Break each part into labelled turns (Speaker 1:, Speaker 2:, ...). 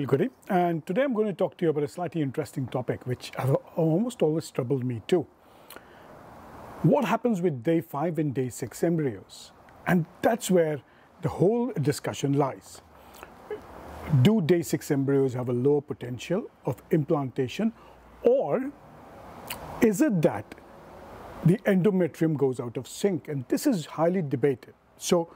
Speaker 1: Goody, and today I'm going to talk to you about a slightly interesting topic which have almost always troubled me too. What happens with day 5 and day 6 embryos? And that's where the whole discussion lies. Do day 6 embryos have a lower potential of implantation or is it that the endometrium goes out of sync? And this is highly debated. So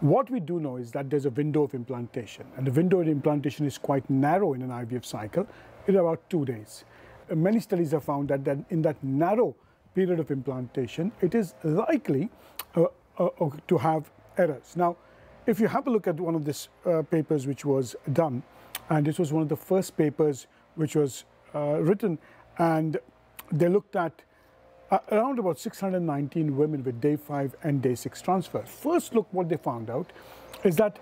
Speaker 1: what we do know is that there's a window of implantation, and the window of implantation is quite narrow in an IVF cycle, in about two days. Uh, many studies have found that, that in that narrow period of implantation, it is likely uh, uh, uh to have errors. Now, if you have a look at one of these uh, papers which was done, and this was one of the first papers which was uh, written, and they looked at uh, around about 619 women with day 5 and day 6 transfer. First look what they found out is that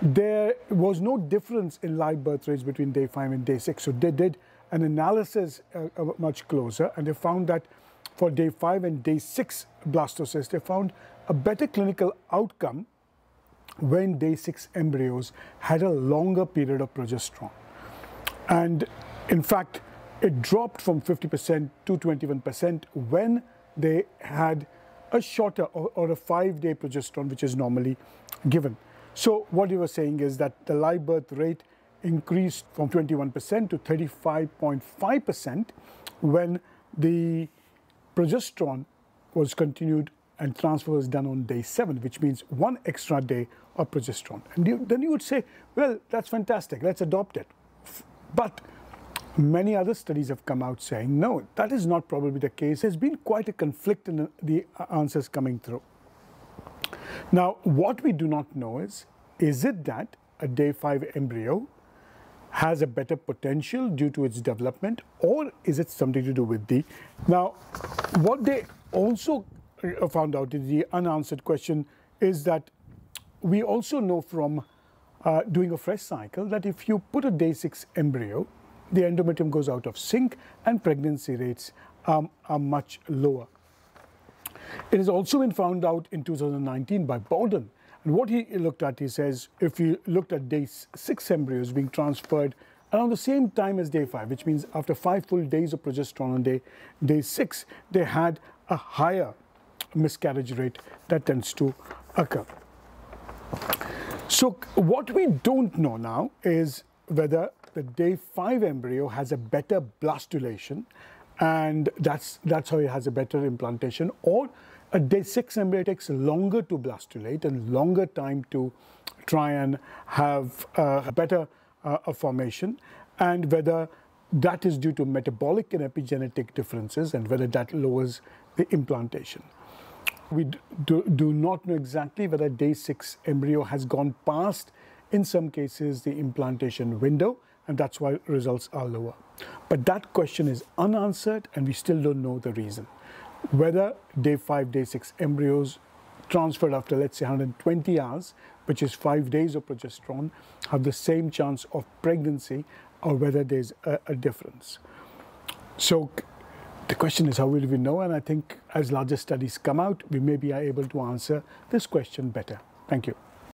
Speaker 1: there was no difference in live birth rates between day 5 and day 6. So they did an analysis uh, uh, much closer and they found that for day 5 and day 6 blastocysts, they found a better clinical outcome when day 6 embryos had a longer period of progesterone. And in fact, it dropped from 50% to 21% when they had a shorter or, or a five day progesterone, which is normally given. So, what you were saying is that the live birth rate increased from 21% to 35.5% when the progesterone was continued and transfer was done on day seven, which means one extra day of progesterone. And you, then you would say, well, that's fantastic, let's adopt it. But Many other studies have come out saying, no, that is not probably the case. There's been quite a conflict in the answers coming through. Now, what we do not know is, is it that a day 5 embryo has a better potential due to its development or is it something to do with the... Now, what they also uh, found out is the unanswered question is that we also know from uh, doing a fresh cycle that if you put a day 6 embryo the endometrium goes out of sync and pregnancy rates um, are much lower. It has also been found out in 2019 by Bowden. And what he looked at, he says, if you looked at day six embryos being transferred around the same time as day five, which means after five full days of progesterone on day, day six, they had a higher miscarriage rate that tends to occur. So what we don't know now is whether the day 5 embryo has a better blastulation and that's, that's how it has a better implantation. Or a day 6 embryo takes longer to blastulate and longer time to try and have uh, a better uh, formation. And whether that is due to metabolic and epigenetic differences and whether that lowers the implantation. We do, do not know exactly whether day 6 embryo has gone past in some cases the implantation window and that's why results are lower. But that question is unanswered and we still don't know the reason. Whether day 5, day 6 embryos transferred after let's say 120 hours, which is 5 days of progesterone, have the same chance of pregnancy or whether there's a, a difference. So the question is how will we know? And I think as larger studies come out, we may be able to answer this question better. Thank you.